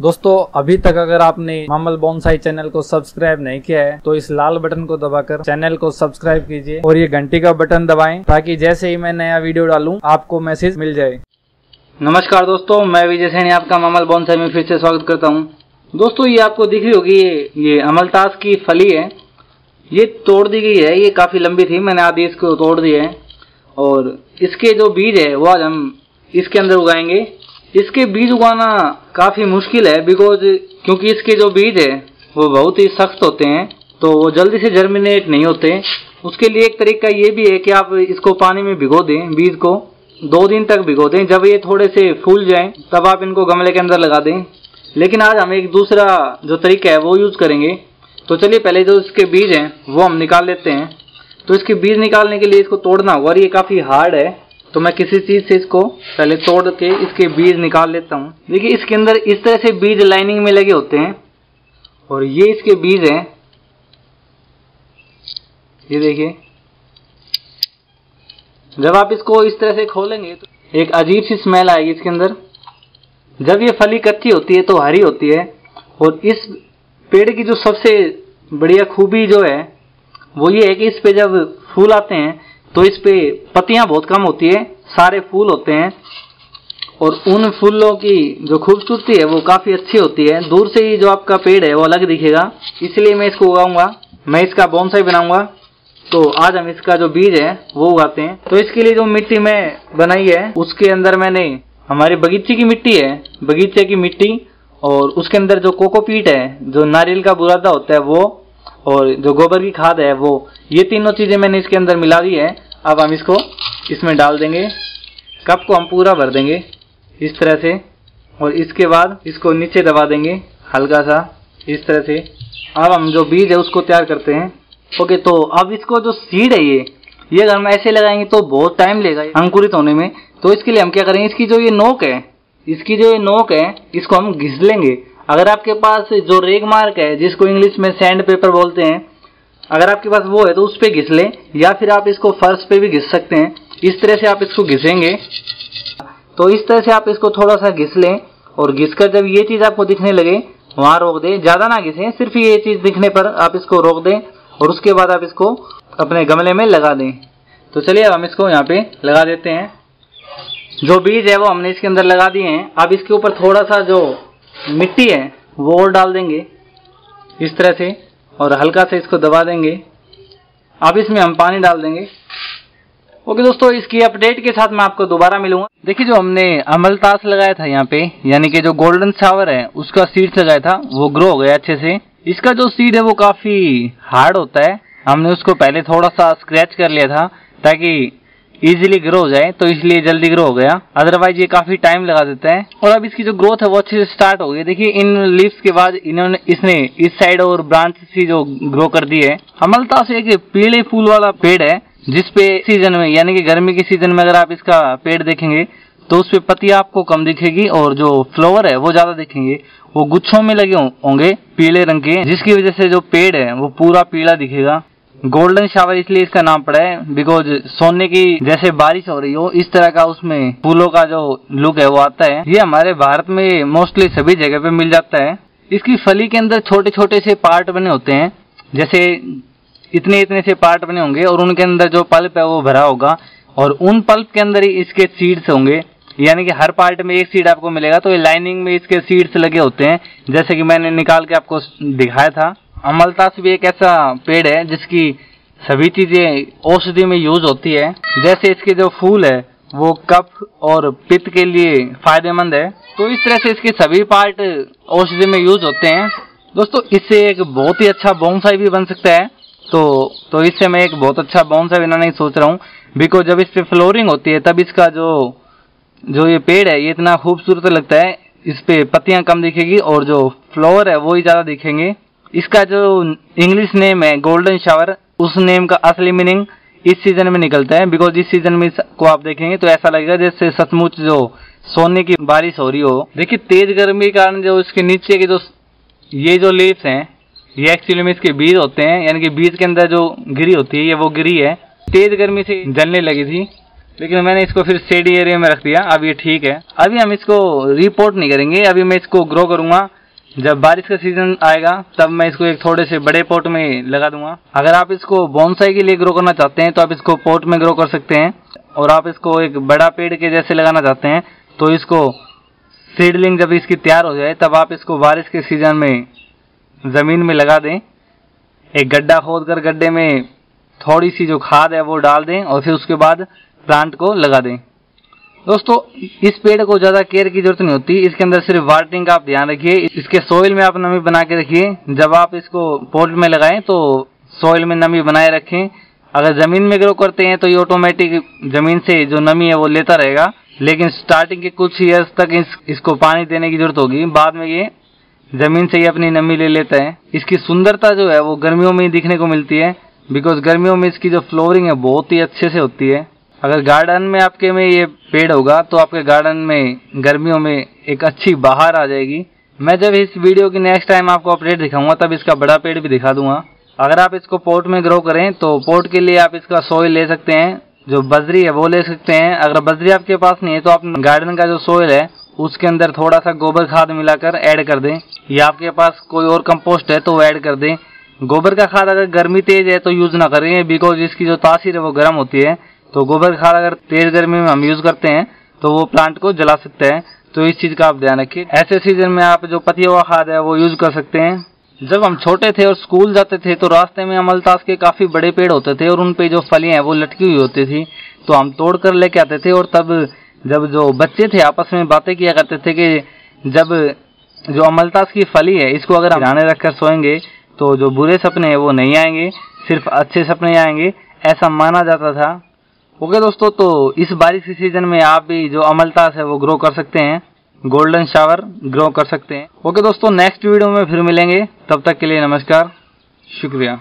दोस्तों, अभी तक अगर आपने मामल बोनसाई चैनल को सब्सक्राइब नहीं किया है तो इस लाल बटन को दबाकर चैनल को सब्सक्राइब कीजिए और ये घंटी का बटन दबाएँ, ताकि जैसे ही मैं नया वीडियो डालूं, आपको मैसेज मिल जाए। नमस्कार दोस्तों, मैं विजय सैनी, आपका मामल बोनसाई में फिर से स्वागत करता हूँ। दोस्तों, ये आपको दिख रही होगी, ये ये अमलतास की फली है। ये तोड़ दी गई है, ये काफ़ी लंबी थी, मैंने आधी इसको तोड़ दी है। और इसके जो बीज है, वो आज हम इसके अंदर उगाएँगे। इसके बीज उगाना काफ़ी मुश्किल है बिकॉज़ क्योंकि इसके जो बीज है, वो बहुत ही सख्त होते हैं तो वो जल्दी से जर्मिनेट नहीं होते। उसके लिए एक तरीका ये भी है कि आप इसको पानी में भिगो दें, बीज को, दो दिन तक भिगो दें। जब ये थोड़े से फूल जाएँ, तब आप इनको गमले के अंदर लगा दें। लेकिन आज हम एक दूसरा जो तरीका है, वो यूज़ करेंगे। तो चलिए, पहले जो इसके बीज हैं, वो हम निकाल लेते हैं। तो इसके बीज निकालने के लिए इसको तोड़ना होगा, और ये काफ़ी हार्ड है। तो मैं किसी चीज़ से इसको पहले तोड़ के इसके बीज निकाल लेता हूँ। देखिए, इसके अंदर इस तरह से बीज लाइनिंग में लगे होते हैं, और ये इसके बीज हैं। ये देखिए, जब आप इसको इस तरह से खोलेंगे तो एक अजीब सी स्मेल आएगी इसके अंदर। जब ये फली कच्ची होती है तो हरी होती है, और इस पेड़ की जो सबसे बढ़िया खूबी जो है वो ये है कि इस पे जब फूल आते हैं तो इस पे पत्तियाँ बहुत कम होती है, सारे फूल होते हैं, और उन फूलों की जो खूबसूरती है, वो काफ़ी अच्छी होती है। दूर से ही जो आपका पेड़ है, वो अलग दिखेगा। इसलिए मैं इसको उगाऊँगा। मैं इसका बोनसाई बनाऊँगा। तो आज हम इसका जो बीज है, वो उगाते हैं। तो इसके लिए जो मिट्टी मैं बनाई है, उसके अंदर मैंने हमारे बगीचे की मिट्टी है। बगीचे की मिट्टी, और उसके अंदर जो कोकोपीट है, जो नारियल का बुरादा होता है, वो और जो गोबर की खाद है, वो ये तीनों चीज़ें मैंने इसके अंदर मिला दी है। अब हम इसको इसमें डाल देंगे। कप को हम पूरा भर देंगे इस तरह से और इसके बाद इसको नीचे दबा देंगे हल्का सा इस तरह से। अब हम जो बीज है, उसको तैयार करते हैं। ओके तो अब इसको जो सीड है ये ये अगर हम ऐसे लगाएँगे तो बहुत टाइम लेगा अंकुरित होने में। तो इसके लिए हम क्या करेंगे, इसकी जो ये नोक है, इसकी जो ये नोक है, इसको हम घिस लेंगे। अगर आपके पास जो रेग मार्क है, जिसको इंग्लिश में सैंड पेपर बोलते हैं, अगर आपके पास वो है तो उस पर घिस लें, या फिर आप इसको फर्श पे भी घिस सकते हैं। इस तरह से आप इसको घिसेंगे। तो इस तरह से आप इसको थोड़ा सा घिस लें, और घिस कर जब ये चीज़ आपको दिखने लगे, वहाँ रोक दें। ज़्यादा ना घिसें, सिर्फ़ ये चीज़ दिखने पर आप इसको रोक दें, और उसके बाद आप इसको अपने गमले में लगा दें। तो चलिए अब हम इसको यहाँ पे लगा देते हैं। जो बीज है वो हमने इसके अंदर लगा दिए हैं। अब इसके ऊपर थोड़ा सा जो मिट्टी है, वो और डाल देंगे। इस तरह से और हल्का से इसको दबा देंगे। अब इसमें हम पानी डाल देंगे। ओके दोस्तों, इसकी अपडेट के साथ मैं आपको दोबारा मिलूँगा। देखिए जो हमने अमल अमलतास लगाया था यहाँ पे, यानी कि जो गोल्डन शावर है, उसका सीड लगाया था, वो ग्रो हो गया अच्छे से। इसका जो सीड है, वो काफ़ी हार्ड होता है। हमने उसको पहले थोड़ा सा स्क्रैच कर लिया था, ताकि इजीली ग्रो हो जाए तो इसलिए जल्दी ग्रो हो गया। अदरवाइज़ ये काफ़ी टाइम लगा देता है। और अब इसकी जो ग्रोथ है, वो अच्छे से स्टार्ट हो गई। देखिए, इन लीव्स के बाद इन्होंने, इसने इस साइड और ब्रांच से जो ग्रो कर दी है, हमलता से एक पीले फूल वाला पेड़ है, जिसपे सीज़न में, यानी कि गर्मी के सीज़न में अगर आप इसका पेड़ देखेंगे तो उस पे पत्तियाँ आपको कम दिखेगी और जो फ्लोवर है, वो ज़्यादा दिखेंगे। वो गुच्छों में लगे होंगे पीले रंग के, जिसकी वजह से जो पेड़ है, वो पूरा पीला दिखेगा। गोल्डन शावर इसलिए इसका नाम पड़ा है बिकॉज़ सोने की जैसे बारिश हो रही हो, इस तरह का उसमें फूलों का जो लुक है वो आता है। ये हमारे भारत में मोस्टली सभी जगह पे मिल जाता है। इसकी फली के अंदर छोटे छोटे से पार्ट बने होते हैं, जैसे इतने इतने से पार्ट बने होंगे और उनके अंदर जो पल्प है वो भरा होगा, और उन पल्प के अंदर ही इसके सीड्स होंगे। यानी कि हर पार्ट में एक सीड आपको मिलेगा तो ये लाइनिंग में इसके सीड्स लगे होते हैं, जैसे कि मैंने निकाल के आपको दिखाया था। अमलतास भी एक ऐसा पेड़ है जिसकी सभी चीज़ें औषधि में यूज़ होती है। जैसे इसके जो फूल है, वो कफ और पित्त के लिए फ़ायदेमंद है। तो इस तरह से इसके सभी पार्ट औषधि में यूज़ होते हैं। दोस्तों, इससे एक बहुत ही अच्छा बोनसाई भी बन सकता है। तो तो इससे मैं एक बहुत अच्छा बोनसाई बनाने की सोच रहा हूँ। बिकॉज़ जब इस पे फ्लोरिंग होती है, तब इसका जो जो ये पेड़ है, ये इतना खूबसूरत लगता है। इस पे पत्तियाँ कम दिखेगी और जो फ्लोर है, वो ही ज़्यादा दिखेंगे। इसका जो इंग्लिश नेम है गोल्डन शावर उस नेम का असली मीनिंग इस सीज़न में निकलता है बिकॉज़ इस सीज़न में को आप देखेंगे तो ऐसा लगेगा जैसे सचमुच जो सोने की बारिश हो रही हो। देखिए, तेज गर्मी के कारण जो इसके नीचे के जो ये जो लीव्स हैं, ये एक्चुअली में इसके बीज होते हैं, यानी कि बीज के अंदर जो गिरी होती है, ये वो गिरी है। तेज गर्मी से जलने लगी थी, लेकिन मैंने इसको फिर सेडी एरिया में रख दिया, अब ये ठीक है। अभी हम इसको रिपोर्ट नहीं करेंगे, अभी मैं इसको ग्रो करूँगा। जब बारिश का सीज़न आएगा, तब मैं इसको एक थोड़े से बड़े पोट में लगा दूँगा। अगर आप इसको बोनसाई के लिए ग्रो करना चाहते हैं तो आप इसको पोट में ग्रो कर सकते हैं। और आप इसको एक बड़ा पेड़ के जैसे लगाना चाहते हैं तो इसको सीडलिंग जब इसकी तैयार हो जाए, तब आप इसको बारिश के सीज़न में ज़मीन में लगा दें। एक गड्ढा खोद कर गड्ढे में थोड़ी सी जो खाद है, वो डाल दें और फिर उसके बाद प्लांट को लगा दें। दोस्तों इस पेड़ को ज़्यादा केयर की ज़रूरत नहीं होती। इसके अंदर सिर्फ़ वाटरिंग का आप ध्यान रखिए। इसके सोइल में आप नमी बना के रखिए। जब आप इसको पोट में लगाएँ तो सोइल में नमी बनाए रखें। अगर ज़मीन में ग्रो करते हैं तो ये ऑटोमेटिक ज़मीन से जो नमी है वो लेता रहेगा। लेकिन स्टार्टिंग के कुछ ईयर्स तक इस, इसको पानी देने की ज़रूरत होगी। बाद में ये ज़मीन से ही अपनी नमी ले लेता है। इसकी सुंदरता जो है वो गर्मियों में ही दिखने को मिलती है। बिकॉज़ गर्मियों में इसकी जो फ्लोरिंग है बहुत ही अच्छे से होती है। अगर गार्डन में आपके में ये पेड़ होगा तो आपके गार्डन में, गर्मियों में एक अच्छी बाहर आ जाएगी। मैं जब इस वीडियो की नेक्स्ट टाइम आपको अपडेट दिखाऊँगा, तब इसका बड़ा पेड़ भी दिखा दूँगा। अगर आप इसको पोर्ट में ग्रो करें तो पोर्ट के लिए आप इसका सोइल ले सकते हैं। जो बजरी है, वो ले सकते हैं। अगर बजरी आपके पास नहीं है तो आप गार्डन का जो सोइल है, उसके अंदर थोड़ा सा गोबर खाद मिलाकर ऐड कर दें। या आपके पास कोई और कंपोस्ट है तो वो ऐड कर दें। गोबर का खाद अगर गर्मी तेज है तो यूज़ ना करें बिकॉज़ इसकी जो तासीर है, वो गर्म होती है। तो गोबर खाद अगर तेज गर्मी में हम यूज़ करते हैं तो वो प्लांट को जला सकते हैं। तो इस चीज़ का आप ध्यान रखिए। ऐसे सीज़न में आप जो पतिया हुआ खाद है, वो यूज़ कर सकते हैं। जब हम छोटे थे और स्कूल जाते थे तो रास्ते में अमलतास के काफ़ी बड़े पेड़ होते थे और उन पे जो फलियाँ हैं, वो लटकी हुई होती थी। तो हम तोड़ कर लेके आते थे और तब जब जो बच्चे थे, आपस में बातें किया करते थे कि जब जो अमलतास की फली है, इसको अगर हम ध्यान रखकर सोएँगे तो जो बुरे सपने हैं, वो नहीं आएँगे, सिर्फ़ अच्छे सपने आएँगे। ऐसा माना जाता था। ओके दोस्तों तो इस बारिश के सीज़न में आप भी जो अमलता है वो ग्रो कर सकते हैं गोल्डन शावर ग्रो कर सकते हैं। ओके दोस्तों नेक्स्ट वीडियो में फिर मिलेंगे, तब तक के लिए नमस्कार, शुक्रिया।